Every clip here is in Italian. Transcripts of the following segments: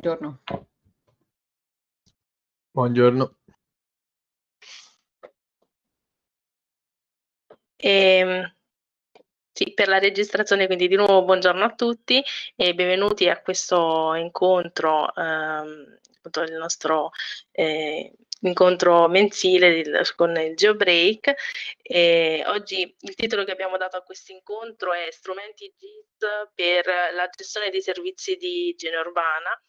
Buongiorno. Buongiorno. Ehm, sì, per la registrazione, quindi di nuovo buongiorno a tutti e benvenuti a questo incontro, ehm, il nostro eh, incontro mensile il, con il GeoBreak. E oggi il titolo che abbiamo dato a questo incontro è Strumenti GIS per la gestione dei servizi di igiene urbana,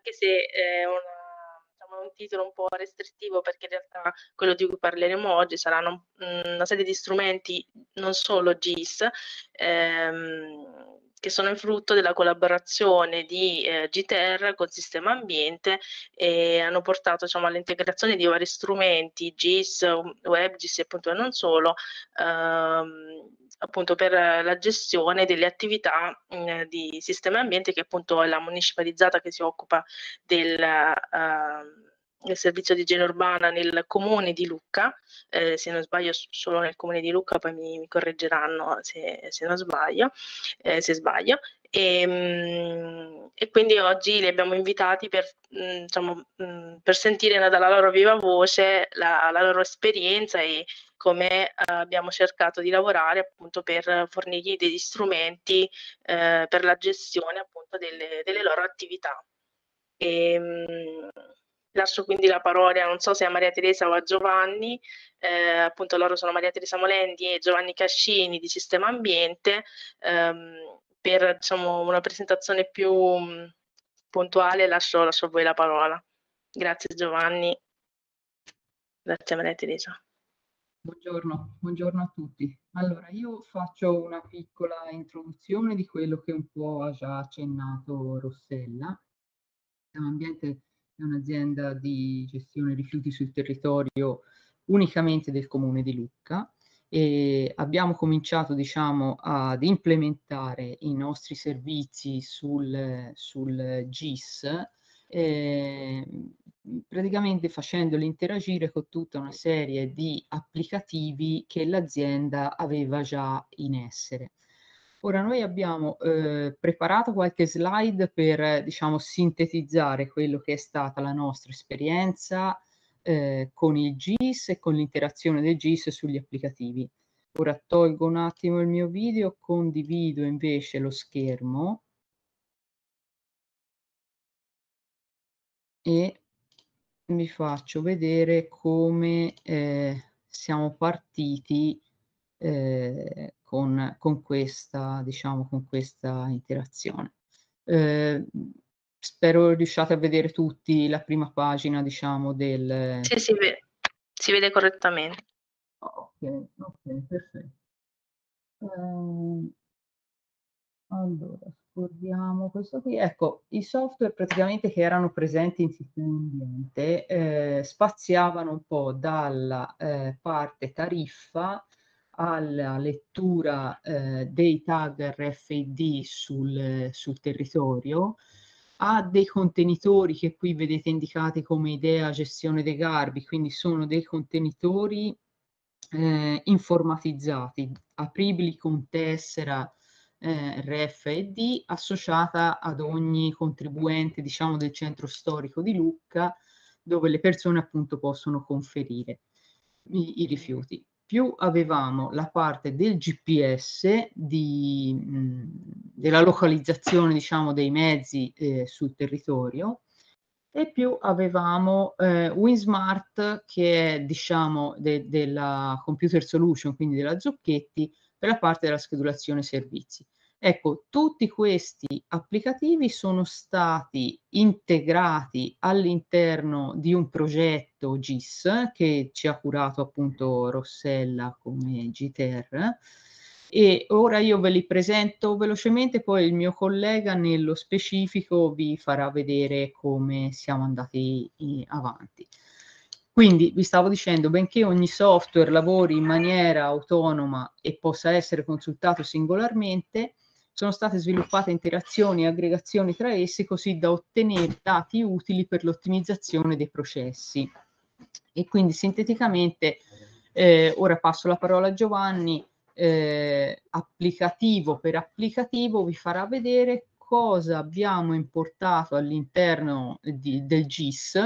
anche se è una diciamo, un titolo un po' restrittivo perché in realtà quello di cui parleremo oggi saranno una serie di strumenti, non solo GIS, ehm, che sono il frutto della collaborazione di eh, GTR con Sistema Ambiente e hanno portato diciamo, all'integrazione di vari strumenti, GIS, WebGIS e appunto non solo, ehm, appunto per la gestione delle attività mh, di Sistema Ambiente che appunto è la municipalizzata che si occupa del... Uh, il servizio di igiene urbana nel comune di Lucca, eh, se non sbaglio solo nel comune di Lucca, poi mi, mi correggeranno se, se, non sbaglio, eh, se sbaglio. E, mh, e, quindi oggi li abbiamo invitati per, diciamo, per sentire dalla loro viva voce la, la loro esperienza e come eh, abbiamo cercato di lavorare appunto per fornirgli degli strumenti eh, per la gestione appunto delle, delle loro attività. E, Lascio quindi la parola, non so se a Maria Teresa o a Giovanni, eh, appunto loro sono Maria Teresa Molendi e Giovanni Cascini di Sistema Ambiente, ehm, per diciamo, una presentazione più mm, puntuale lascio, lascio a voi la parola. Grazie Giovanni, grazie Maria Teresa. Buongiorno, buongiorno a tutti. Allora, io faccio una piccola introduzione di quello che un po' ha già accennato Rossella. Sistema Ambiente è un'azienda di gestione rifiuti sul territorio unicamente del comune di Lucca e abbiamo cominciato diciamo ad implementare i nostri servizi sul, sul GIS eh, praticamente facendoli interagire con tutta una serie di applicativi che l'azienda aveva già in essere. Ora noi abbiamo eh, preparato qualche slide per diciamo, sintetizzare quello che è stata la nostra esperienza eh, con il GIS e con l'interazione del GIS sugli applicativi. Ora tolgo un attimo il mio video, condivido invece lo schermo e vi faccio vedere come eh, siamo partiti eh, con, con, questa, diciamo, con questa interazione. Eh, spero riusciate a vedere tutti la prima pagina, diciamo, del... Sì, si vede, si vede correttamente. Ok, ok, perfetto. Um, allora, scorriamo questo qui. Ecco, i software praticamente che erano presenti in sistema ambiente eh, spaziavano un po' dalla eh, parte tariffa alla lettura eh, dei tag RFID sul, sul territorio, ha dei contenitori che qui vedete indicati come idea gestione dei garbi, quindi sono dei contenitori eh, informatizzati, apribili con tessera eh, RFID associata ad ogni contribuente diciamo del centro storico di Lucca dove le persone appunto possono conferire i, i rifiuti più avevamo la parte del GPS, di, mh, della localizzazione diciamo, dei mezzi eh, sul territorio, e più avevamo eh, WinSmart che è diciamo de, della Computer Solution, quindi della Zocchetti, per la parte della schedulazione servizi. Ecco, tutti questi applicativi sono stati integrati all'interno di un progetto GIS che ci ha curato appunto Rossella come GTR e ora io ve li presento velocemente, poi il mio collega nello specifico vi farà vedere come siamo andati avanti. Quindi vi stavo dicendo, benché ogni software lavori in maniera autonoma e possa essere consultato singolarmente, sono state sviluppate interazioni e aggregazioni tra essi così da ottenere dati utili per l'ottimizzazione dei processi. E quindi sinteticamente, eh, ora passo la parola a Giovanni, eh, applicativo per applicativo vi farà vedere cosa abbiamo importato all'interno del GIS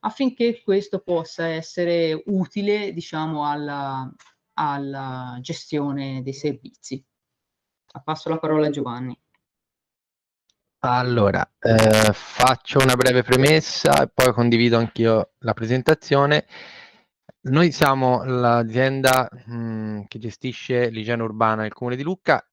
affinché questo possa essere utile, diciamo, alla, alla gestione dei servizi. Passo la parola a Giovanni. Allora, eh, faccio una breve premessa e poi condivido anch'io la presentazione. Noi siamo l'azienda mh, che gestisce l'igiene urbana del Comune di Lucca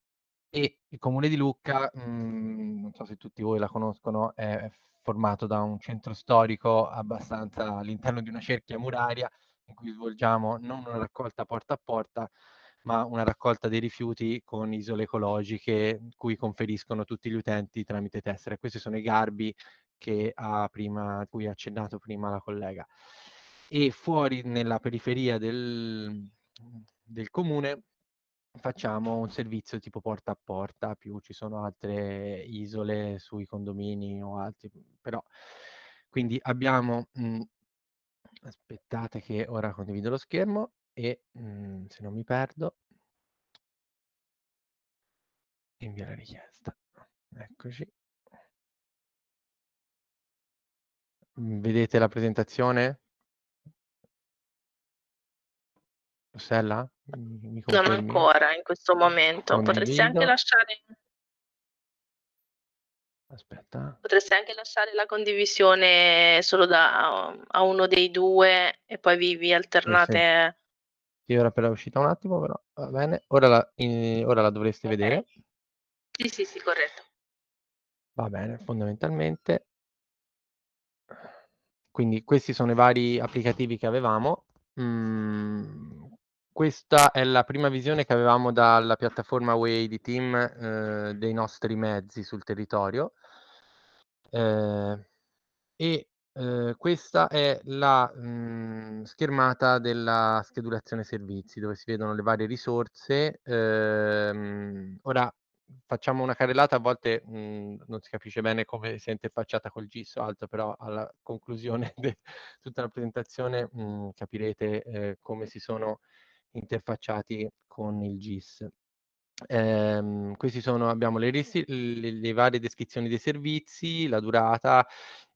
e il Comune di Lucca, mh, non so se tutti voi la conoscono, è formato da un centro storico abbastanza all'interno di una cerchia muraria in cui svolgiamo non una raccolta porta a porta, ma una raccolta dei rifiuti con isole ecologiche cui conferiscono tutti gli utenti tramite tessere. Questi sono i garbi che ha prima, cui ha accennato prima la collega. E fuori nella periferia del, del comune facciamo un servizio tipo porta a porta, più ci sono altre isole sui condomini o altri, però quindi abbiamo, mh, aspettate che ora condivido lo schermo e mh, mhmm, se non mi perdo invia la richiesta. Eccoci. Mhmm, vedete la presentazione? Rossella? Mi non ancora in questo momento. Potresti anche lasciare Aspetta. Potresti anche lasciare la condivisione solo da, a uno dei due e poi vi, vi alternate sì, ora per la uscita un attimo, però va bene. Ora la, in, ora la dovreste okay. vedere. Sì, sì, sì, corretto. Va bene, fondamentalmente. Quindi questi sono i vari applicativi che avevamo. Mm, questa è la prima visione che avevamo dalla piattaforma Way di Team eh, dei nostri mezzi sul territorio. Eh, e Ehm, questa è la, mhmm, schermata della schedulazione servizi, dove si vedono le varie risorse. Ehm, ora facciamo una carrellata, a volte, mhmm, non si capisce bene come sia interfacciata col GIS o altro, però alla conclusione de tutta la presentazione, mhmm, capirete, ehm, come si sono interfacciati con il GIS. Ehm, questi sono abbiamo le le le varie descrizioni dei servizi, la durata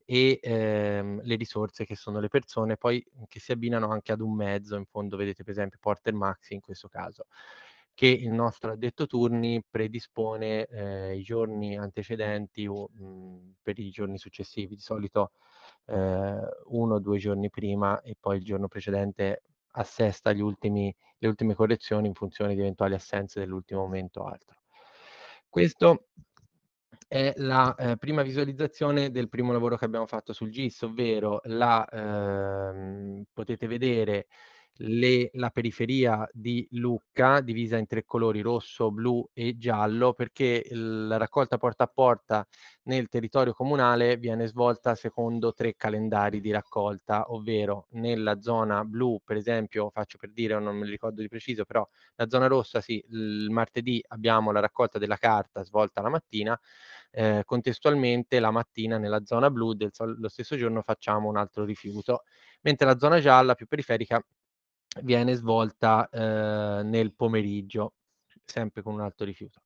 e ehm, le risorse che sono le persone, poi che si abbinano anche ad un mezzo, in fondo vedete per esempio Porter Maxi in questo caso, che il nostro addetto turni predispone eh, i giorni antecedenti o mh, mhmm, per i giorni successivi, di solito eh, uno o due giorni prima e poi il giorno precedente assesta ultimi, le ultime correzioni in funzione di eventuali assenze dell'ultimo momento o altro. Questo è la eh, prima visualizzazione del primo lavoro che abbiamo fatto sul GIS, ovvero la, ehm, potete vedere le, la periferia di Lucca divisa in tre colori rosso, blu e giallo perché la raccolta porta a porta nel territorio comunale viene svolta secondo tre calendari di raccolta, ovvero nella zona blu per esempio, faccio per dire, non me lo ricordo di preciso, però la zona rossa sì, il martedì abbiamo la raccolta della carta svolta la mattina, eh, contestualmente la mattina nella zona blu del lo stesso giorno facciamo un altro rifiuto, mentre la zona gialla più periferica viene svolta eh, nel pomeriggio, sempre con un altro rifiuto.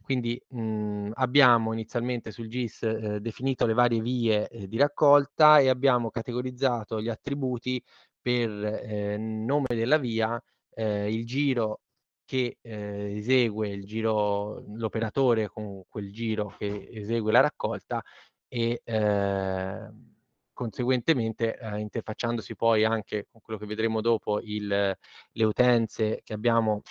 Quindi mh, abbiamo inizialmente sul GIS eh, definito le varie vie eh, di raccolta e abbiamo categorizzato gli attributi per eh, nome della via, eh, il giro che eh, esegue il giro, l'operatore con quel giro che esegue la raccolta e eh, conseguentemente eh, interfacciandosi poi anche con quello che vedremo dopo il, le utenze che abbiamo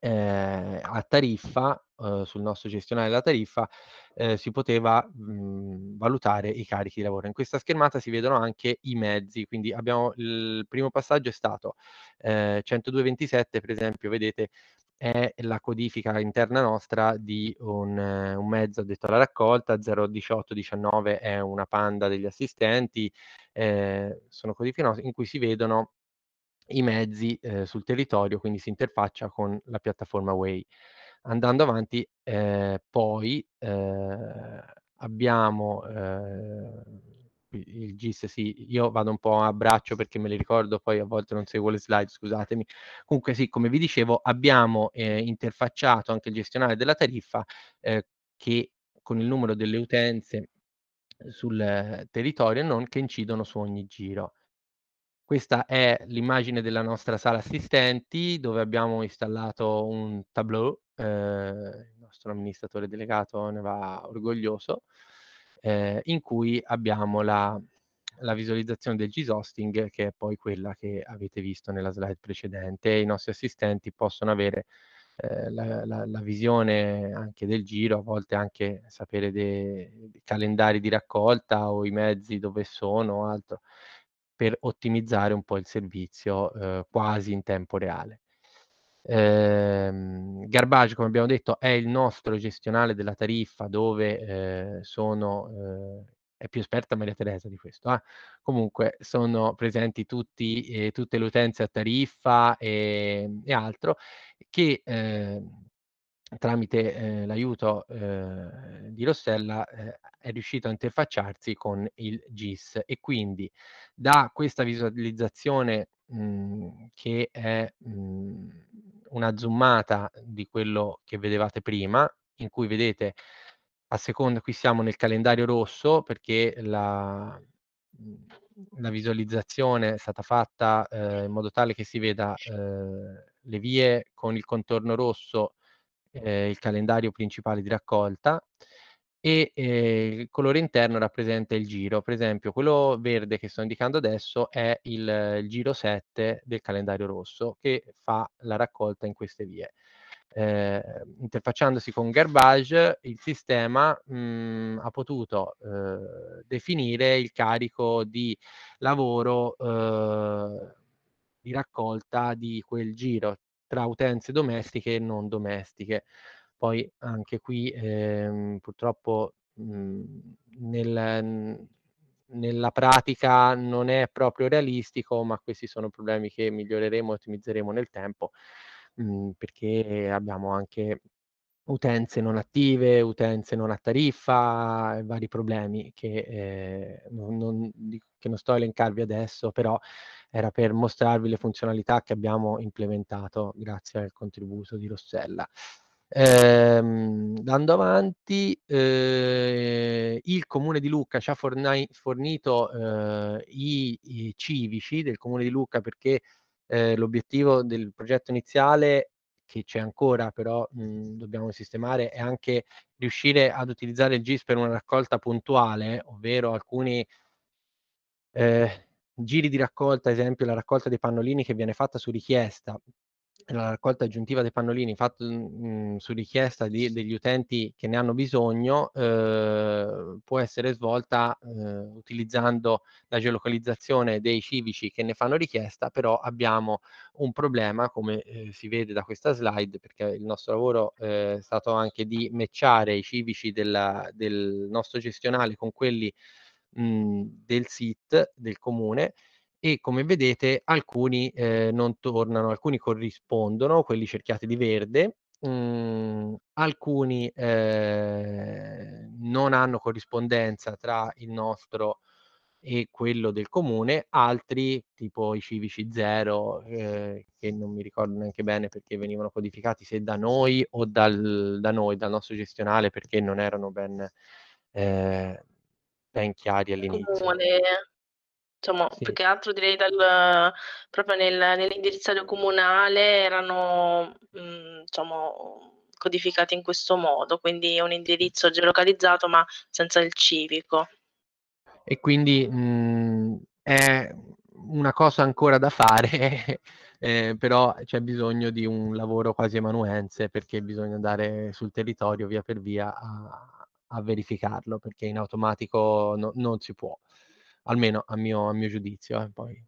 eh, a tariffa, eh, sul nostro gestionale della tariffa, eh, si poteva mh, valutare i carichi di lavoro. In questa schermata si vedono anche i mezzi, quindi abbiamo il primo passaggio è stato eh, 10227, per esempio, vedete è la codifica interna nostra di un, un mezzo addetto alla raccolta, 01819 è una panda degli assistenti, eh, sono codifiche in cui si vedono i mezzi eh, sul territorio, quindi si interfaccia con la piattaforma Way. Andando avanti, eh, poi eh, abbiamo eh, il GIS, sì, io vado un po' a braccio perché me li ricordo, poi a volte non seguo le slide, scusatemi. Comunque sì, come vi dicevo, abbiamo eh, interfacciato anche il gestionale della tariffa eh, che con il numero delle utenze sul territorio e non che incidono su ogni giro. Questa è l'immagine della nostra sala assistenti dove abbiamo installato un tableau, eh, il nostro amministratore delegato ne va orgoglioso, eh, in cui abbiamo la, la visualizzazione del G-Hosting che è poi quella che avete visto nella slide precedente. I nostri assistenti possono avere eh, la, la, la, visione anche del giro, a volte anche sapere dei, dei calendari di raccolta o i mezzi dove sono o altro per ottimizzare un po' il servizio eh, quasi in tempo reale. Eh, Garbage, come abbiamo detto, è il nostro gestionale della tariffa dove eh, sono, eh, è più esperta Maria Teresa di questo, eh. comunque sono presenti tutti, eh, tutte le utenze a tariffa e, e altro che ehm, tramite eh, l'aiuto eh, di Rossella è riuscito a interfacciarsi con il GIS e quindi da questa visualizzazione mh, che è mh, una zoomata di quello che vedevate prima in cui vedete a seconda qui siamo nel calendario rosso perché la, la visualizzazione è stata fatta eh, in modo tale che si veda eh, le vie con il contorno rosso eh, il calendario principale di raccolta e eh, il colore interno rappresenta il giro. Per esempio, quello verde che sto indicando adesso è il, il giro 7 del calendario rosso che fa la raccolta in queste vie. Eh, interfacciandosi con Garbage, il sistema mh, mhmm, ha potuto eh, definire il carico di lavoro eh, di raccolta di quel giro, tra utenze domestiche e non domestiche. Poi anche qui ehm, purtroppo mh, nel, nella pratica non è proprio realistico, ma questi sono problemi che miglioreremo e ottimizzeremo nel tempo, mh, perché abbiamo anche utenze non attive, utenze non a tariffa, vari problemi che, eh, non, non, che non sto a elencarvi adesso, però era per mostrarvi le funzionalità che abbiamo implementato grazie al contributo di Rossella. Ehm, andando avanti, eh, il Comune di Lucca ci ha forni fornito eh, i, i, civici del Comune di Lucca perché eh, l'obiettivo del progetto iniziale che c'è ancora, però mh, dobbiamo sistemare, è anche riuscire ad utilizzare il GIS per una raccolta puntuale, ovvero alcuni eh, giri di raccolta, esempio la raccolta dei pannolini che viene fatta su richiesta, la raccolta aggiuntiva dei pannolini fatta mhmm, su richiesta di, degli utenti che ne hanno bisogno eh, può essere svolta eh, utilizzando la geolocalizzazione dei civici che ne fanno richiesta, però abbiamo un problema come eh, si vede da questa slide perché il nostro lavoro è stato anche di matchare i civici della, del nostro gestionale con quelli mh, del SIT del comune e come vedete alcuni eh, non tornano, alcuni corrispondono, quelli cerchiati di verde, mh, alcuni eh, non hanno corrispondenza tra il nostro e quello del comune, altri tipo i civici zero, eh, che non mi ricordo neanche bene perché venivano codificati se da noi o dal, da noi, dal nostro gestionale, perché non erano ben, eh, ben chiari all'inizio. Comune, diciamo, sì. più che altro direi dal, proprio nel, nell'indirizzario comunale erano, mh, mhmm, diciamo, codificati in questo modo, quindi un indirizzo geolocalizzato ma senza il civico. E quindi mh, mhmm, è una cosa ancora da fare, eh, però c'è bisogno di un lavoro quasi amanuense perché bisogna andare sul territorio via per via a, a verificarlo perché in automatico no, non si può, almeno a mio, a mio giudizio. Eh.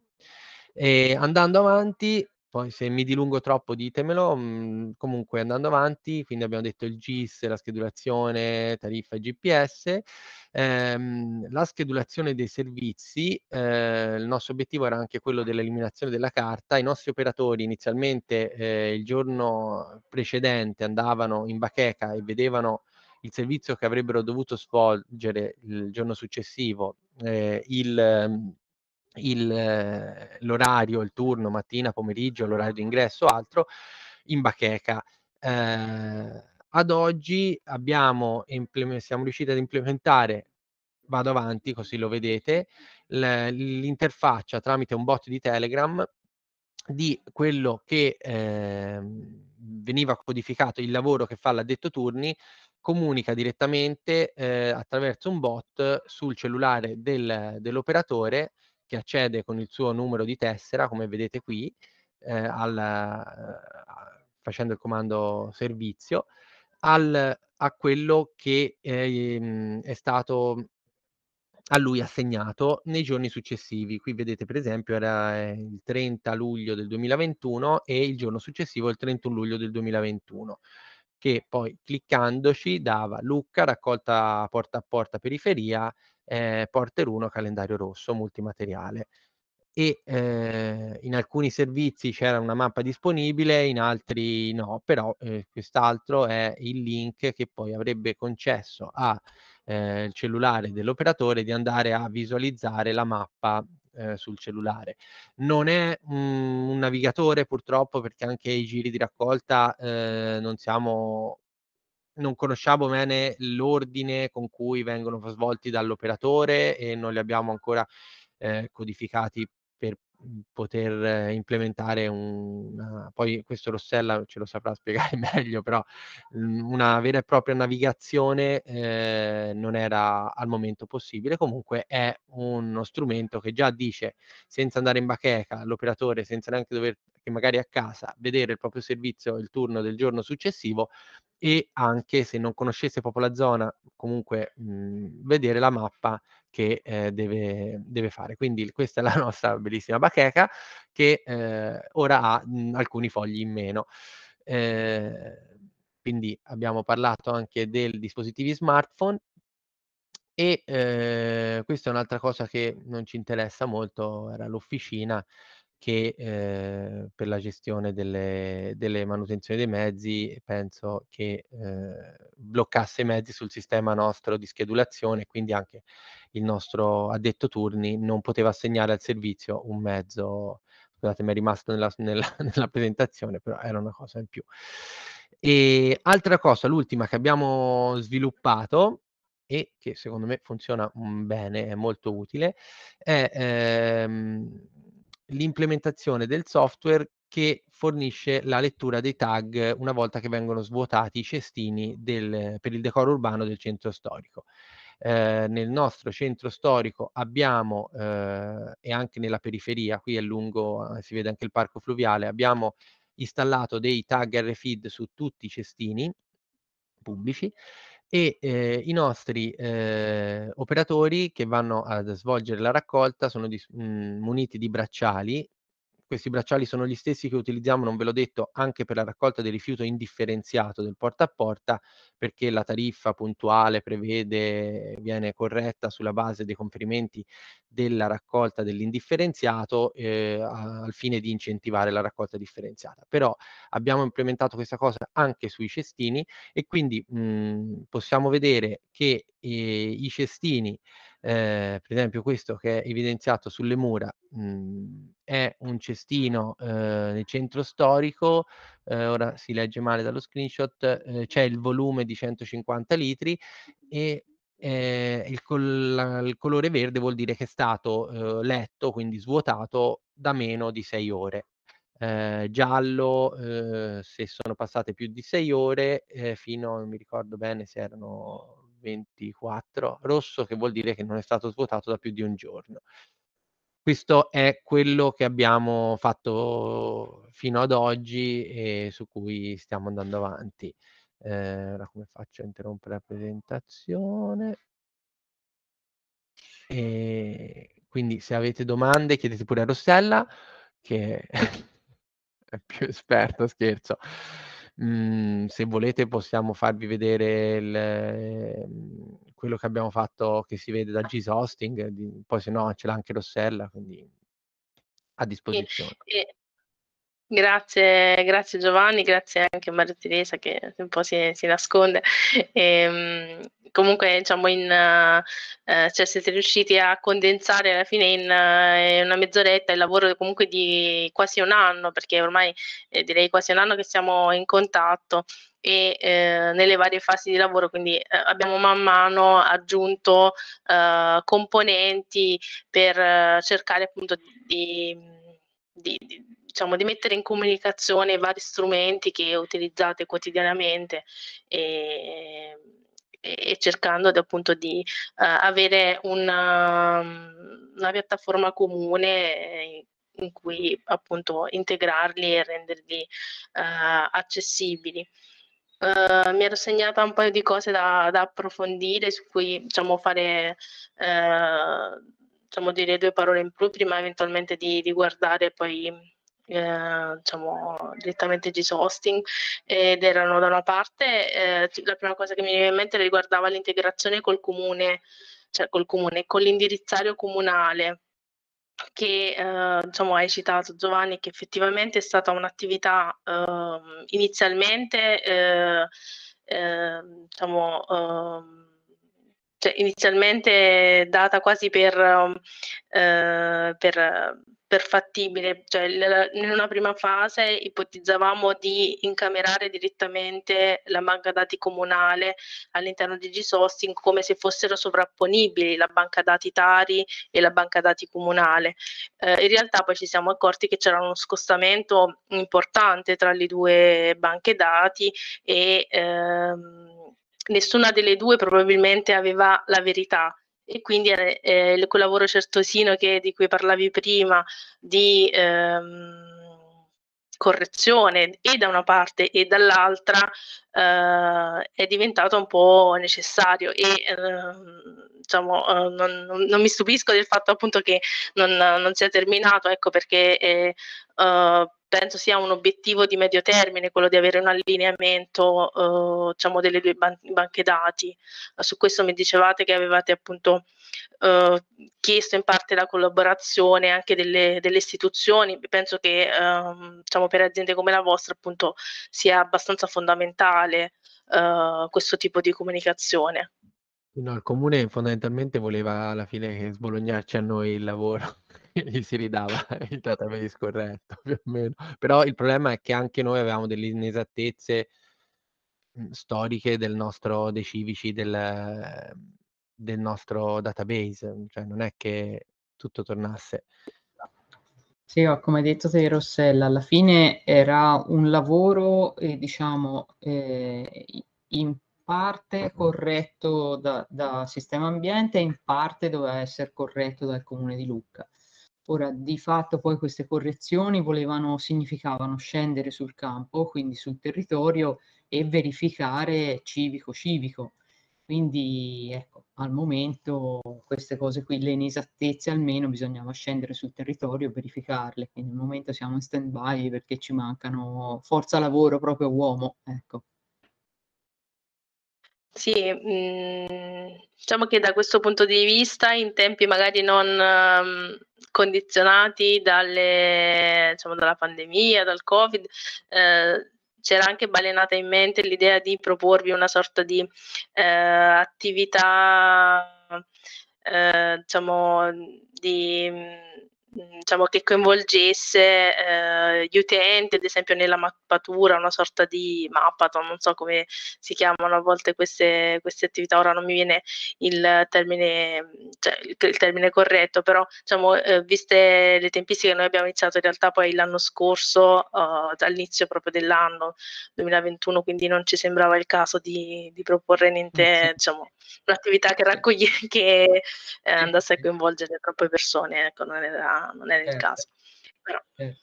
E andando avanti, poi se mi dilungo troppo ditemelo, mh, mhmm, comunque andando avanti, quindi abbiamo detto il GIS, la schedulazione, tariffa e GPS, ehm, la schedulazione dei servizi, eh, il nostro obiettivo era anche quello dell'eliminazione della carta, i nostri operatori inizialmente eh, il giorno precedente andavano in bacheca e vedevano il servizio che avrebbero dovuto svolgere il giorno successivo, eh, il, il, eh, l'orario, il turno, mattina, pomeriggio, l'orario di ingresso, altro, in bacheca. Eh, ad oggi abbiamo siamo riusciti ad implementare vado avanti così lo vedete, l'interfaccia tramite un bot di Telegram di quello che eh, veniva codificato, il lavoro che fa l'addetto turni, comunica direttamente eh, attraverso un bot sul cellulare del, dell'operatore che accede con il suo numero di tessera, come vedete qui, eh, al, facendo il comando servizio, al, a quello che eh, è stato a lui assegnato nei giorni successivi. Qui vedete per esempio era eh, il 30 luglio del 2021 e il giorno successivo il 31 luglio del 2021 che poi cliccandoci dava Lucca, raccolta porta a porta periferia, eh, Porter 1, calendario rosso, multimateriale. E eh, in alcuni servizi c'era una mappa disponibile, in altri no, però eh, quest'altro è il link che poi avrebbe concesso a eh, cellulare dell'operatore di andare a visualizzare la mappa eh, sul cellulare. Non è un, un, navigatore purtroppo perché anche i giri di raccolta eh, non siamo non conosciamo bene l'ordine con cui vengono svolti dall'operatore e non li abbiamo ancora eh, codificati poter implementare una poi questo Rossella ce lo saprà spiegare meglio, però una vera e propria navigazione eh, non era al momento possibile. Comunque è uno strumento che già dice senza andare in bacheca l'operatore, senza neanche dover che magari a casa vedere il proprio servizio il turno del giorno successivo e anche se non conoscesse proprio la zona, comunque mh, vedere la mappa che eh, deve, deve, fare. Quindi questa è la nostra bellissima bacheca che eh, ora ha mh, alcuni fogli in meno. Eh, quindi abbiamo parlato anche dei dispositivi smartphone e eh, questa è un'altra cosa che non ci interessa molto, era l'officina che eh, per la gestione delle, delle, manutenzioni dei mezzi penso che eh, bloccasse i mezzi sul sistema nostro di schedulazione, quindi anche il nostro addetto turni non poteva assegnare al servizio un mezzo, scusate mi è rimasto nella, nella, nella presentazione, però era una cosa in più. E altra cosa, l'ultima che abbiamo sviluppato e che secondo me funziona mm, bene, è molto utile, è ehm, l'implementazione del software che fornisce la lettura dei tag una volta che vengono svuotati i cestini del, per il decoro urbano del centro storico. Eh, nel nostro centro storico abbiamo, eh, e anche nella periferia, qui è lungo, eh, si vede anche il parco fluviale, abbiamo installato dei tag RFID su tutti i cestini pubblici e eh, i nostri eh, operatori che vanno ad svolgere la raccolta sono di, mh, mhmm, muniti di bracciali questi bracciali sono gli stessi che utilizziamo, non ve l'ho detto, anche per la raccolta del rifiuto indifferenziato del porta a porta, perché la tariffa puntuale prevede, viene corretta sulla base dei conferimenti della raccolta dell'indifferenziato eh, al fine di incentivare la raccolta differenziata. Però abbiamo implementato questa cosa anche sui cestini e quindi mh, possiamo vedere che eh, i cestini eh, per esempio questo che è evidenziato sulle mura mh, mhmm, è un cestino eh, nel centro storico, eh, ora si legge male dallo screenshot, eh, c'è il volume di 150 litri e eh, il, col la, il, colore verde vuol dire che è stato eh, letto, quindi svuotato, da meno di 6 ore. Eh, giallo eh, se sono passate più di 6 ore, eh, fino, non mi ricordo bene se erano 24, rosso che vuol dire che non è stato svuotato da più di un giorno. Questo è quello che abbiamo fatto fino ad oggi e su cui stiamo andando avanti. Eh, come faccio a interrompere la presentazione? E quindi se avete domande chiedete pure a Rossella che è più esperto, scherzo. Mhmm, se volete possiamo farvi vedere il ehm, quello che abbiamo fatto che si vede da GIS Hosting, poi se no ce l'ha anche Rossella, quindi a disposizione. E, e Grazie, grazie Giovanni, grazie anche a Maria Teresa che un po' si, si nasconde. E, ehm, comunque, diciamo, in, uh, cioè siete riusciti a condensare alla fine in, in, una mezz'oretta il lavoro comunque di quasi un anno, perché ormai eh, direi quasi un anno che siamo in contatto e eh, nelle varie fasi di lavoro, quindi eh, abbiamo man mano aggiunto eh, componenti per cercare appunto di, di, di diciamo, di mettere in comunicazione i vari strumenti che utilizzate quotidianamente e, e cercando di, appunto di uh, avere una, una, piattaforma comune in cui appunto integrarli e renderli uh, accessibili. Uh, mi ero segnata un paio di cose da, da approfondire su cui diciamo fare diciamo dire due parole in più prima eventualmente di, di guardare poi eh, diciamo direttamente GIS hosting ed erano da una parte eh, la prima cosa che mi veniva in mente riguardava l'integrazione col comune, cioè col comune, con l'indirizzario comunale che eh, diciamo hai citato Giovanni che effettivamente è stata un'attività ehm, inizialmente eh, ehm, diciamo ehm, cioè inizialmente data quasi per, eh, per per fattibile, cioè in una prima fase ipotizzavamo di incamerare direttamente la banca dati comunale all'interno di GSOSting come se fossero sovrapponibili la banca dati Tari e la banca dati comunale. Eh, in realtà poi ci siamo accorti che c'era uno scostamento importante tra le due banche dati e ehm, nessuna delle due probabilmente aveva la verità. E quindi eh, quel lavoro certosino che, di cui parlavi prima di ehm, correzione e da una parte e dall'altra eh, è diventato un po' necessario e ehm, diciamo, eh, non, non, non, mi stupisco del fatto appunto che non, non sia terminato, ecco perché eh, penso sia un obiettivo di medio termine quello di avere un allineamento uh, diciamo delle due ban- banche dati. Su questo mi dicevate che avevate appunto chiesto in parte la collaborazione anche delle, delle istituzioni. Penso che ehm, diciamo, per aziende come la vostra appunto sia abbastanza fondamentale questo tipo di comunicazione. No, il comune fondamentalmente voleva alla fine sbolognarci a noi il lavoro, gli si ridava il database scorretto più o meno. Però il problema è che anche noi avevamo delle inesattezze mhmm, storiche del nostro, dei civici, del, del nostro database, cioè non è che tutto tornasse. Sì, come hai detto te Rossella, alla fine era un lavoro, eh, diciamo, eh, in parte corretto da, da Sistema Ambiente e in parte doveva essere corretto dal Comune di Lucca. Ora, di fatto poi queste correzioni volevano, significavano scendere sul campo, quindi sul territorio, e verificare civico-civico. Quindi, ecco, al momento queste cose qui, le inesattezze almeno, bisognava scendere sul territorio e verificarle. Quindi al momento siamo in stand-by perché ci mancano forza lavoro proprio uomo, ecco. Sì, mhmm, diciamo che da questo punto di vista, in tempi magari non, mhmm, condizionati dalle diciamo dalla pandemia, dal Covid, ehm, c'era anche balenata in mente l'idea di proporvi una sorta di, ehm, attività, ehm, diciamo di diciamo che coinvolgesse eh, gli utenti, ad esempio nella mappatura, una sorta di mappaton, non so come si chiamano a volte queste, queste attività, ora non mi viene il termine, cioè, il, il termine corretto, però diciamo, eh, viste le tempistiche noi abbiamo iniziato in realtà poi l'anno scorso, uh, dall'inizio proprio dell'anno 2021, quindi non ci sembrava il caso di, di proporre niente, diciamo, un'attività che raccoglie, che eh, andasse a coinvolgere troppe persone, ecco, non era, non era il certo. caso. Però, certo.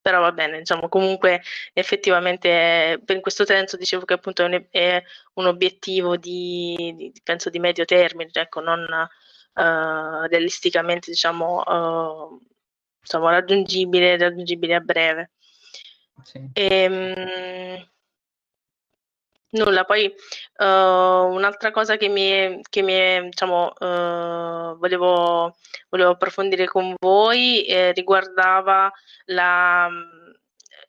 però, va bene, diciamo, comunque effettivamente in questo senso dicevo che appunto è un, è un obiettivo di, di, penso di medio termine, ecco, non uh, realisticamente diciamo, uh, diciamo raggiungibile, raggiungibile a breve. Sì. E, ehm, Nulla, poi uh, un'altra cosa che mi, che mi diciamo, uh, volevo, volevo, approfondire con voi eh, riguardava la,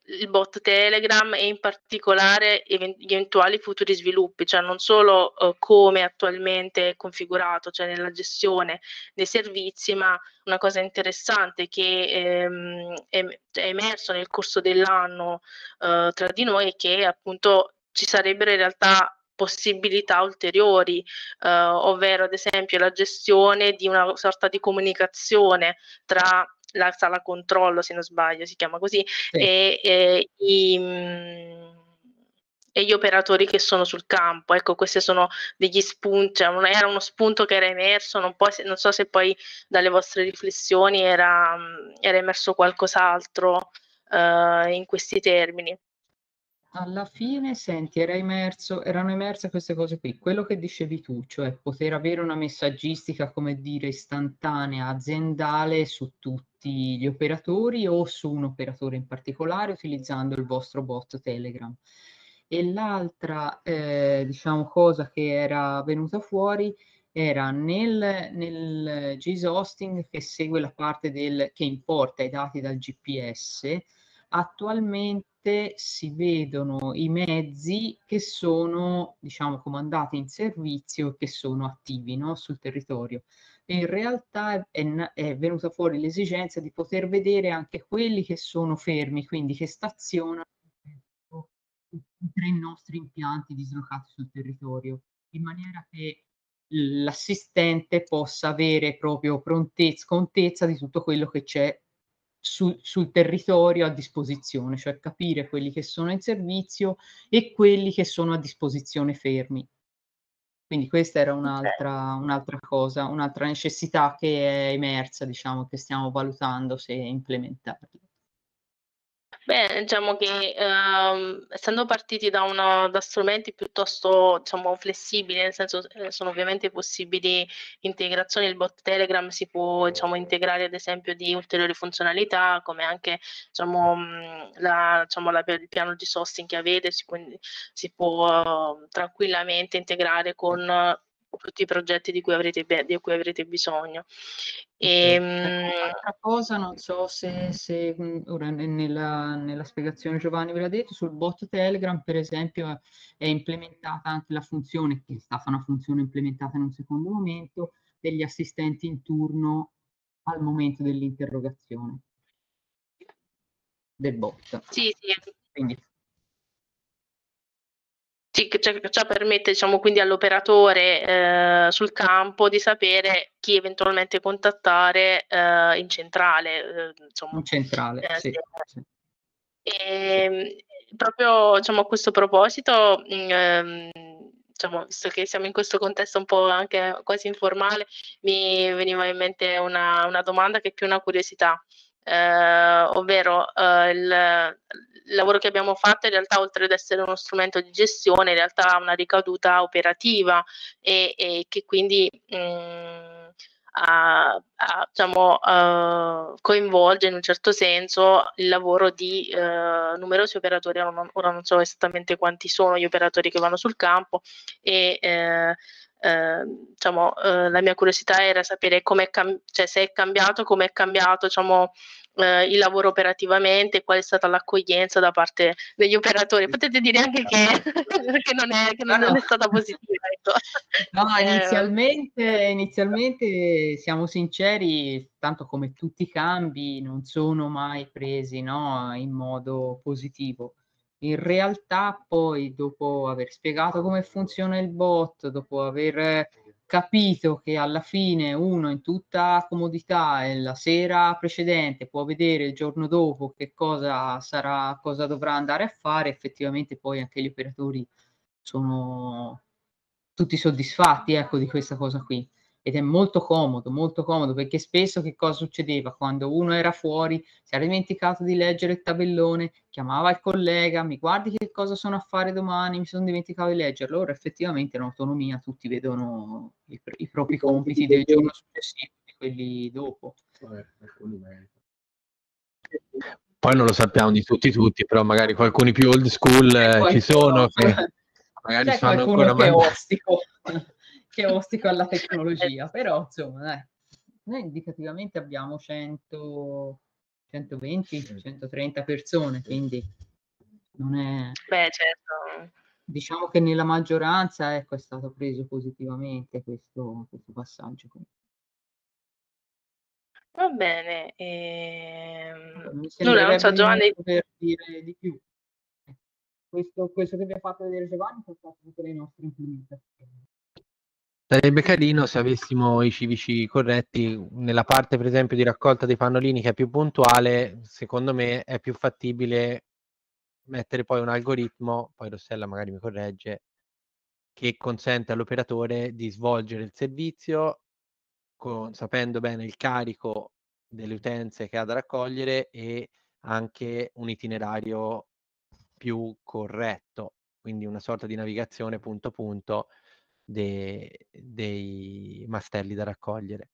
il bot Telegram e in particolare gli eventuali futuri sviluppi, cioè non solo uh, come attualmente è configurato, cioè nella gestione dei servizi, ma una cosa interessante che ehm, è, è, emerso nel corso dell'anno uh, tra di noi è che appunto ci sarebbero in realtà possibilità ulteriori, eh, ovvero ad esempio la gestione di una sorta di comunicazione tra la sala controllo, se non sbaglio, si chiama così, sì. e, e, i, mm, e, gli operatori che sono sul campo. Ecco, questi sono degli spunti, cioè era uno spunto che era emerso, non, poi, non so se poi dalle vostre riflessioni era, mm, era emerso qualcos'altro uh, in questi termini. Alla fine, senti, era emerso, erano emerse queste cose qui. Quello che dicevi tu, cioè poter avere una messaggistica, come dire, istantanea, aziendale su tutti gli operatori o su un operatore in particolare utilizzando il vostro bot Telegram. E l'altra, eh, diciamo, cosa che era venuta fuori era nel, nel GIS che segue la parte del, che importa i dati dal GPS, attualmente si vedono i mezzi che sono, diciamo, comandati in servizio e che sono attivi no, sul territorio. E in realtà è, è venuta fuori l'esigenza di poter vedere anche quelli che sono fermi, quindi che stazionano i tre nostri impianti dislocati sul territorio, in maniera che l'assistente possa avere proprio prontezza, contezza di tutto quello che c'è su, sul territorio a disposizione, cioè capire quelli che sono in servizio e quelli che sono a disposizione fermi. Quindi questa era un'altra, un'altra cosa, un'altra necessità che è emersa, diciamo, che stiamo valutando se implementarla. Beh, diciamo che ehm, essendo partiti da, una, da strumenti piuttosto diciamo, flessibili, nel senso eh, sono ovviamente possibili integrazioni, il bot Telegram si può diciamo, integrare ad esempio di ulteriori funzionalità, come anche diciamo, la, diciamo, la, il piano di hosting che avete, si può, si può uh, tranquillamente integrare con tutti i progetti di cui avrete, di cui avrete bisogno. E, Un'altra cosa, non so se, se ora nella, nella, spiegazione Giovanni ve l'ha detto, sul bot Telegram per esempio è implementata anche la funzione, che è stata una funzione implementata in un secondo momento, degli assistenti in turno al momento dell'interrogazione del bot. Sì, sì. Quindi ciò permette diciamo, quindi all'operatore eh, sul campo di sapere chi eventualmente contattare eh, in centrale. Eh, insomma. In centrale, eh, sì. E, ehm, proprio diciamo, a questo proposito, mm, ehm, diciamo, visto che siamo in questo contesto un po' anche quasi informale, mi veniva in mente una, una domanda che è più una curiosità eh, ovvero eh, il, il, lavoro che abbiamo fatto in realtà oltre ad essere uno strumento di gestione in realtà ha una ricaduta operativa e, e che quindi mh, mm, a, a, diciamo, uh, coinvolge in un certo senso il lavoro di uh, numerosi operatori, ora non, ora non, so esattamente quanti sono gli operatori che vanno sul campo e uh, diciamo, la mia curiosità era sapere cam- cioè, se è cambiato, come è cambiato diciamo, eh, il lavoro operativamente, qual è stata l'accoglienza da parte degli operatori. Potete dire anche che, che non, è, che non, no, no. è, stata positiva. Ecco. No, eh, inizialmente, inizialmente siamo sinceri, tanto come tutti i cambi non sono mai presi no, in modo positivo. In realtà poi dopo aver spiegato come funziona il bot, dopo aver capito che alla fine uno in tutta comodità e la sera precedente può vedere il giorno dopo che cosa sarà, cosa dovrà andare a fare, effettivamente poi anche gli operatori sono tutti soddisfatti ecco, di questa cosa qui ed è molto comodo, molto comodo perché spesso che cosa succedeva? Quando uno era fuori, si era dimenticato di leggere il tabellone, chiamava il collega, mi guardi che cosa sono a fare domani, mi sono dimenticato di leggerlo. Ora effettivamente in autonomia tutti vedono i, i propri I compiti del giorno successivo e quelli dopo. Poi non lo sappiamo di tutti tutti, però magari qualcuni più old school eh, ci sono. Che Magari C'è qualcuno che è ostico, che ostico alla tecnologia, però insomma, dai, noi indicativamente abbiamo 100, 120, 130 persone, quindi non è... Beh, certo. Diciamo che nella maggioranza ecco, è stato preso positivamente questo, questo passaggio. Va bene. Ehm... Mi Nulla, non so, Giovanni... Per dire di più. Questo, questo che vi ha fatto vedere Giovanni sono state tutte le nostre implementazioni. Sarebbe carino se avessimo i civici corretti. Nella parte, per esempio, di raccolta dei pannolini che è più puntuale, secondo me è più fattibile mettere poi un algoritmo, poi Rossella magari mi corregge, che consente all'operatore di svolgere il servizio con, sapendo bene il carico delle utenze che ha da raccogliere e anche un itinerario più corretto, quindi una sorta di navigazione punto punto de, dei mastelli da raccogliere.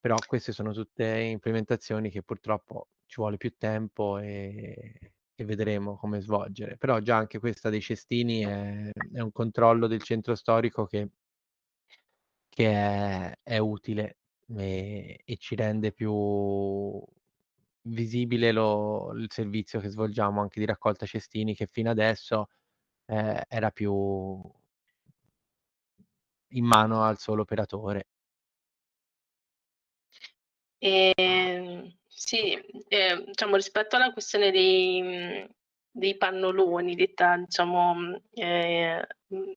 Però queste sono tutte implementazioni che purtroppo ci vuole più tempo e, e vedremo come svolgere. Però già anche questa dei cestini è, è un controllo del centro storico che, che è, è, utile e, e, ci rende più visibile lo, il servizio che svolgiamo anche di raccolta cestini che fino adesso eh, era più in mano al solo operatore. Ehm, sì, ehm, diciamo rispetto alla questione dei, mhmm, dei pannoloni, detta diciamo, mhmm, ehm, mhmm,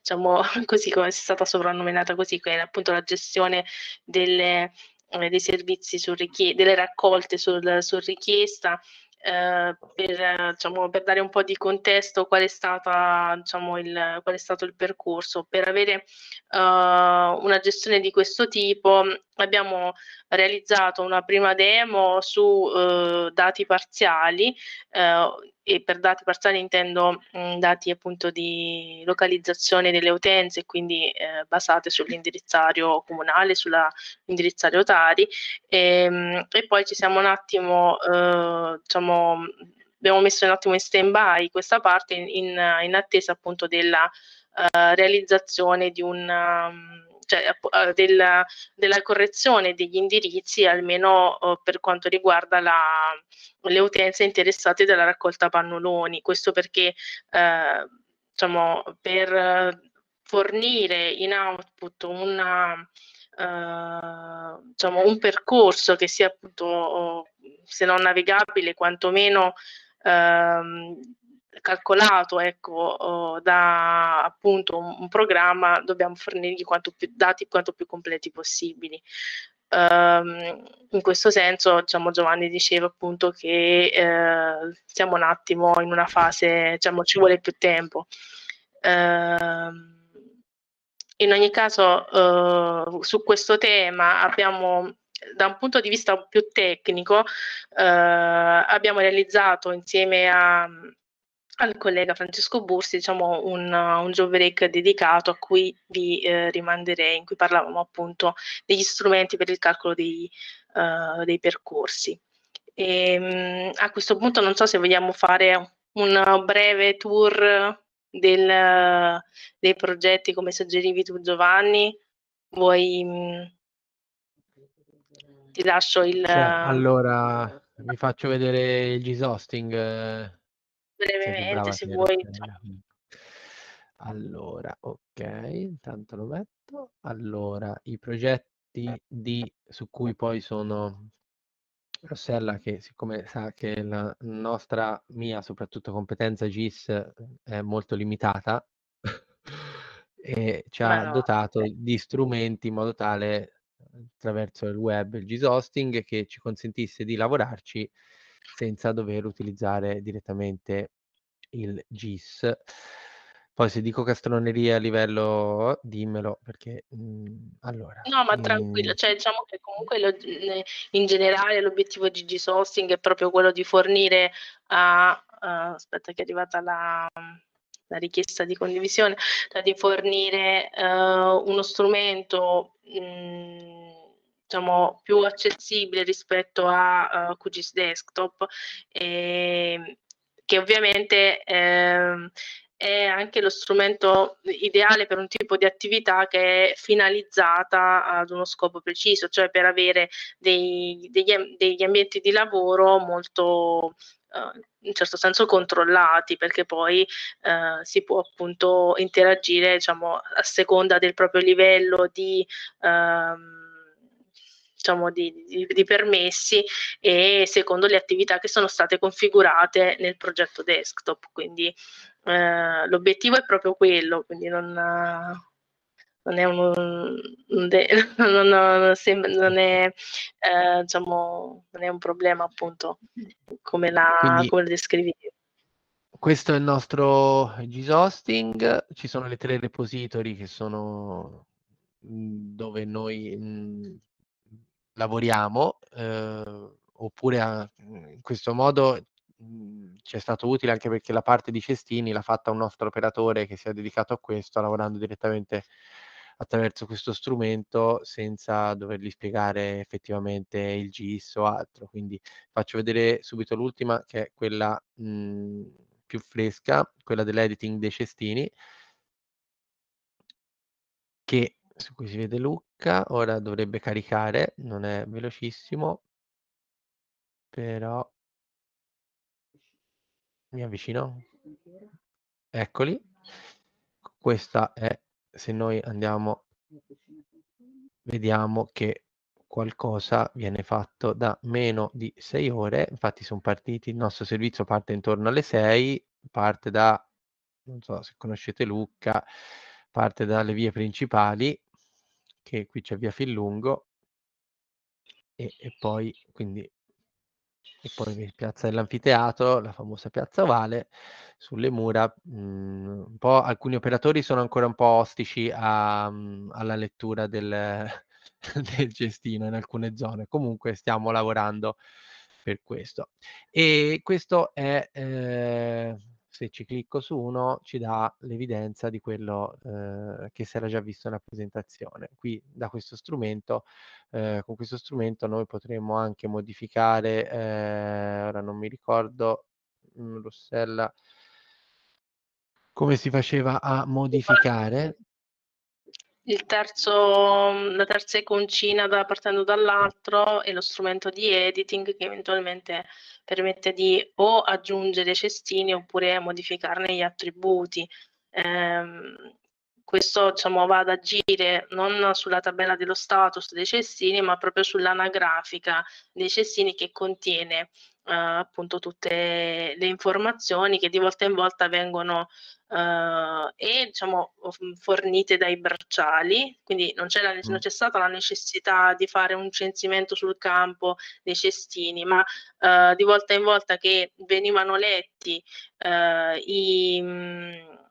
diciamo così come è stata soprannominata così, che è appunto la gestione delle, ehm, dei servizi su richie delle raccolte sul, su richiesta. Eh, per, diciamo, per, dare un po' di contesto qual è, stata, diciamo, il, qual è stato il percorso. Per avere uh, una gestione di questo tipo abbiamo realizzato una prima demo su uh, dati parziali uh, e per dati parziali intendo mh, mm, dati appunto di localizzazione delle utenze, quindi eh, basate sull'indirizzario comunale, sull'indirizzario Tari e, ehm, e, poi ci siamo un attimo, eh, diciamo, abbiamo messo un attimo in stand by questa parte in, in, in attesa appunto della uh, realizzazione di un um, cioè, uh, della, della, correzione degli indirizzi, almeno uh, per quanto riguarda la, le utenze interessate dalla raccolta pannoloni. Questo perché uh, diciamo, per fornire in output una, diciamo, un percorso che sia appunto, se non navigabile, quantomeno ehm, calcolato ecco, da appunto un, un, programma, dobbiamo fornirgli quanto più dati quanto più completi possibili. Um, in questo senso, diciamo, Giovanni diceva appunto che eh, siamo un attimo in una fase, diciamo, ci vuole più tempo. Uh, in ogni caso, uh, su questo tema abbiamo da un punto di vista più tecnico, eh, abbiamo realizzato insieme a, al collega Francesco Bursi diciamo, un, un job break dedicato a cui vi eh, rimanderei, in cui parlavamo appunto degli strumenti per il calcolo dei, uh, dei percorsi. E, um, a questo punto non so se vogliamo fare un breve tour del, dei progetti come suggerivi tu Giovanni. Vuoi, um, ti lascio il... Cioè, allora, vi faccio vedere il G-Hosting. Eh brevemente se vuoi. Allora, ok, intanto lo metto. Allora, i progetti di, su cui poi sono Rossella, che siccome sa che la nostra, mia soprattutto competenza GIS è molto limitata, e ci ha no, dotato di strumenti in modo tale attraverso il web, il GIS hosting, che ci consentisse di lavorarci senza dover utilizzare direttamente il GIS. Poi se dico castronerie a livello dimmelo perché mh, allora. No, ma tranquillo, mh... cioè diciamo che comunque lo, in generale l'obiettivo di GIS hosting è proprio quello di fornire a uh, aspetta che è arrivata la, la richiesta di condivisione, cioè di fornire uh, uno strumento mh, diciamo più accessibile rispetto a uh, QGIS desktop e che ovviamente eh, è anche lo strumento ideale per un tipo di attività che è finalizzata ad uno scopo preciso, cioè per avere dei, degli, degli ambienti di lavoro molto Uh, in certo senso controllati perché poi uh, si può appunto interagire diciamo a seconda del proprio livello di uh, diciamo, di, di, di, permessi e secondo le attività che sono state configurate nel progetto desktop. Quindi eh, l'obiettivo è proprio quello, quindi non, non è un, un de, non, sembra, non, è, eh, diciamo, non è un problema appunto come la, quindi, come la descrivi. Questo è il nostro GIS ci sono le tre repository che sono dove noi mh, lavoriamo, eh, oppure a, in questo modo mh, ci è stato utile anche perché la parte di cestini l'ha fatta un nostro operatore che si è dedicato a questo, lavorando direttamente attraverso questo strumento senza dovergli spiegare effettivamente il GIS o altro. Quindi faccio vedere subito l'ultima che è quella mh, più fresca, quella dell'editing dei cestini, che su cui si vede Lucca, ora dovrebbe caricare, non è velocissimo, però mi avvicino. Eccoli. Questa è, se noi andiamo, vediamo che qualcosa viene fatto da meno di 6 ore, infatti sono partiti, il nostro servizio parte intorno alle 6, parte da, non so se conoscete Lucca, parte dalle vie principali che qui c'è via Fillungo e, e poi quindi e poi piazza dell'anfiteatro, la famosa piazza ovale, sulle mura, mh, po' alcuni operatori sono ancora un po' ostici a, mh, alla lettura del, del cestino in alcune zone, comunque stiamo lavorando per questo. E questo è eh, se ci clicco su uno ci dà l'evidenza di quello eh, che si era già visto nella presentazione. Qui da questo strumento, eh, con questo strumento noi potremo anche modificare, eh, ora non mi ricordo, mm, Rossella, come si faceva a modificare terzo, la terza iconcina da, partendo dall'altro è lo strumento di editing che eventualmente permette di o aggiungere cestini oppure modificarne gli attributi. Eh, questo diciamo, va ad agire non sulla tabella dello status dei cestini, ma proprio sull'anagrafica dei cestini che contiene eh, appunto tutte le informazioni che di volta in volta vengono eh, e diciamo fornite dai bracciali, quindi non c'è, la, non c'è, stata la necessità di fare un censimento sul campo dei cestini, ma eh, di volta in volta che venivano letti eh, i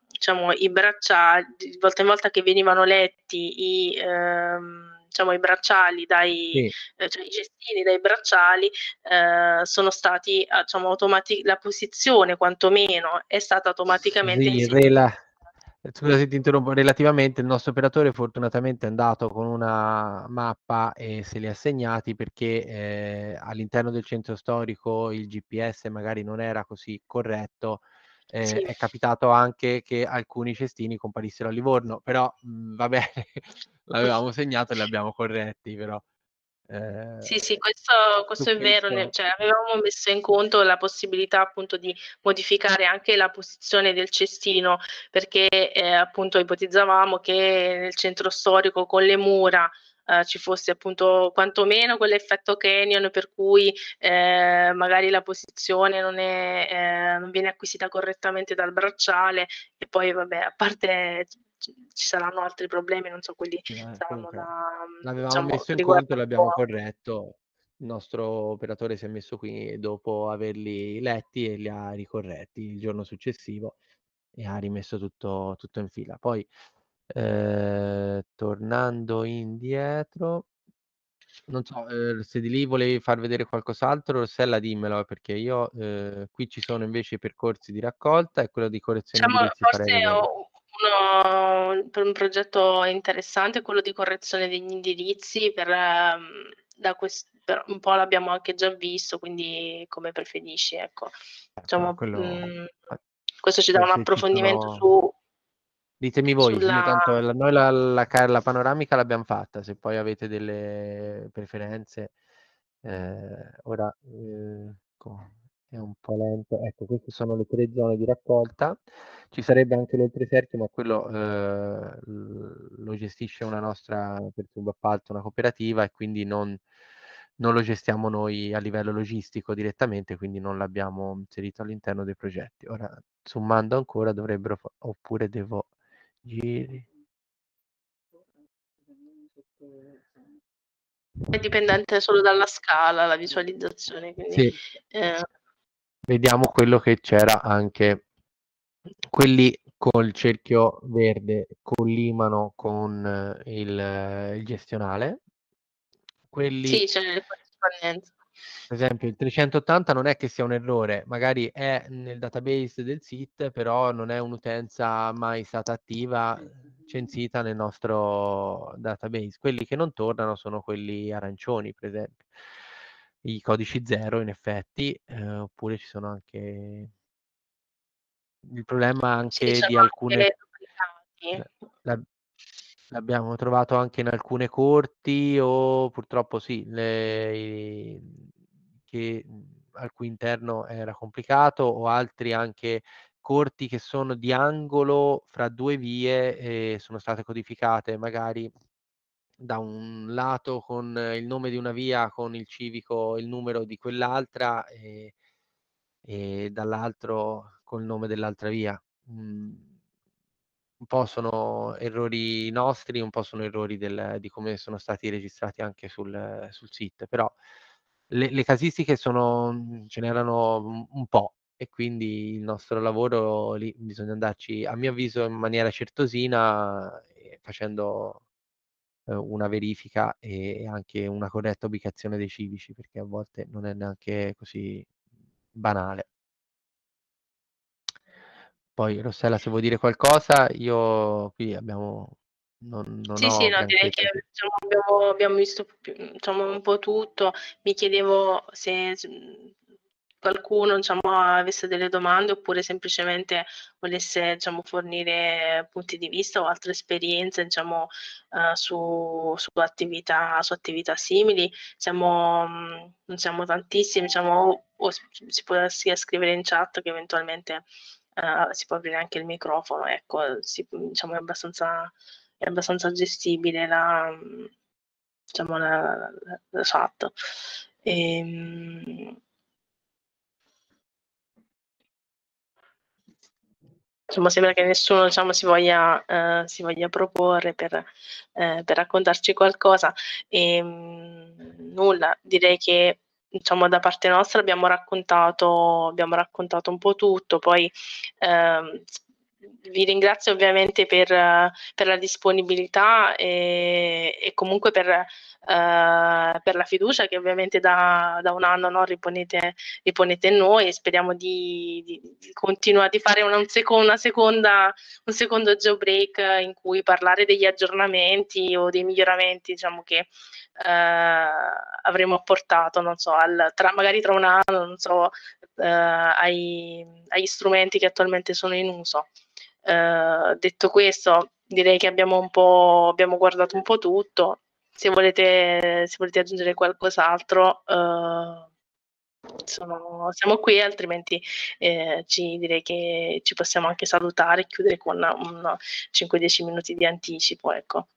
diciamo, i bracciali, di volta in volta che venivano letti i, ehm, diciamo, i bracciali dai, sì. eh, cioè i cestini dai bracciali eh, sono stati eh, diciamo, automatici, la posizione quantomeno è stata automaticamente sì, rela- Scusa se ti interrompo, relativamente il nostro operatore fortunatamente è andato con una mappa e se li ha segnati perché eh, all'interno del centro storico il GPS magari non era così corretto eh, sì. è capitato anche che alcuni cestini comparissero a Livorno, però mh, va bene, l'avevamo segnato e li abbiamo corretti, però. Eh, sì, sì, questo, questo è vero, cioè, avevamo messo in conto la possibilità appunto di modificare anche la posizione del cestino perché eh, appunto ipotizzavamo che nel centro storico con le mura eh, ci fosse appunto quantomeno quell'effetto canyon per cui eh, magari la posizione non, è, eh, non viene acquisita correttamente dal bracciale e poi vabbè a parte ci saranno altri problemi, non so, quelli eh, saranno da... L'avevamo diciamo, messo in conto l'abbiamo corretto. Il nostro operatore si è messo qui dopo averli letti e li ha ricorretti il giorno successivo e ha rimesso tutto, tutto in fila. Poi Ehm, tornando indietro non so, ehm, se di lì volevi far vedere qualcos'altro, Rossella dimmelo, eh, perché io ehm, qui ci sono invece i percorsi di raccolta e quello di correzione diciamo, indirizzi forse ho uno un progetto interessante quello di correzione degli indirizzi per, um, da quest- per un po' l'abbiamo anche già visto, quindi come preferisci, ecco. Diciamo, quello... mh, questo ci dà un approfondimento sono... su... Ditemi voi, sulla... tanto la, noi la, la, la, panoramica l'abbiamo fatta, se poi avete delle preferenze, eh, ora eh, è un po' lento. Ecco, queste sono le tre zone di raccolta. Ci sarebbe anche l'oltreserchio, ma quello eh, lo gestisce una nostra per subappalto, una cooperativa e quindi non, non lo gestiamo noi a livello logistico direttamente, quindi non l'abbiamo inserito all'interno dei progetti. Ora, sommando ancora, dovrebbero, oppure devo giri. È dipendente solo dalla scala, la visualizzazione, quindi sì. eh, vediamo quello che c'era anche quelli col cerchio verde collimano con eh, il, il gestionale quelli sì, c'è le corrispondenze per esempio il 380 non è che sia un errore, magari è nel database del SIT, però non è un'utenza mai stata attiva, censita nel nostro database. Quelli che non tornano sono quelli arancioni, per esempio i codici zero in effetti, eh, oppure ci sono anche il problema anche di alcune la, l'abbiamo trovato anche in alcune corti o purtroppo sì, le, che al cui interno era complicato o altri anche corti che sono di angolo fra due vie e sono state codificate magari da un lato con il nome di una via, con il civico, il numero di quell'altra e, e dall'altro col nome dell'altra via. Mm, un po' sono errori nostri, un po' sono errori del, di come sono stati registrati anche sul, sul sito, però le, le, casistiche sono, ce n'erano un, un po' e quindi il nostro lavoro lì bisogna andarci, a mio avviso, in maniera certosina, facendo eh, una verifica e anche una corretta ubicazione dei civici, perché a volte non è neanche così banale. Poi Rossella, se vuoi dire qualcosa, io qui abbiamo... Non, non sì, sì, no, direi che diciamo, abbiamo, abbiamo, visto diciamo, un po' tutto. Mi chiedevo se qualcuno diciamo, avesse delle domande oppure semplicemente volesse diciamo, fornire punti di vista o altre esperienze diciamo, uh, su, su, attività, su attività simili. Siamo, mh, non siamo tantissimi, diciamo, o si può sia scrivere in chat che eventualmente uh, si può aprire anche il microfono. Ecco, si, diciamo, è, abbastanza, è abbastanza gestibile la, diciamo, la, la, la chat. E, ehm, insomma, sembra che nessuno diciamo, si, voglia, eh, si voglia proporre per, eh, per raccontarci qualcosa. E, ehm, mh, nulla, direi che diciamo, da parte nostra abbiamo raccontato, abbiamo raccontato un po' tutto, poi ehm, vi ringrazio ovviamente per, per la disponibilità e, e comunque per, uh, per, la fiducia che ovviamente da, da un anno no, riponete, riponete, in noi e speriamo di, di, di continuare di fare una, un, seco, una seconda, un secondo jailbreak in cui parlare degli aggiornamenti o dei miglioramenti diciamo, che uh, avremo apportato, non so, al, tra, magari tra un anno, non so, uh, ai, agli strumenti che attualmente sono in uso. Uh, detto questo, direi che abbiamo un po' abbiamo guardato un po' tutto. Se volete, se volete aggiungere qualcos'altro, uh, sono, siamo qui, altrimenti eh, ci, direi che ci possiamo anche salutare e chiudere con un 5-10 minuti di anticipo. Ecco.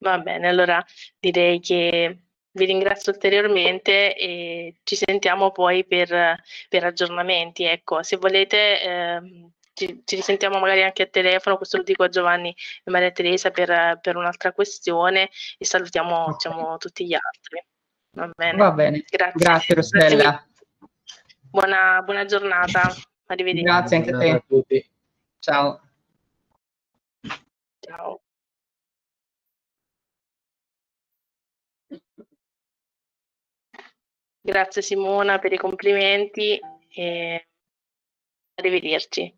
Va bene, allora direi che vi ringrazio ulteriormente e ci sentiamo poi per, per aggiornamenti. Ecco, se volete eh, ci, ci, risentiamo magari anche a telefono, questo lo dico a Giovanni e Maria Teresa per, per un'altra questione e salutiamo okay. diciamo, tutti gli altri. Va bene. Va bene. Grazie. Grazie Rossella. Buona, buona giornata. Arrivederci. Grazie anche a te. A tutti. Ciao. Ciao. Grazie Simona per i complimenti e arrivederci.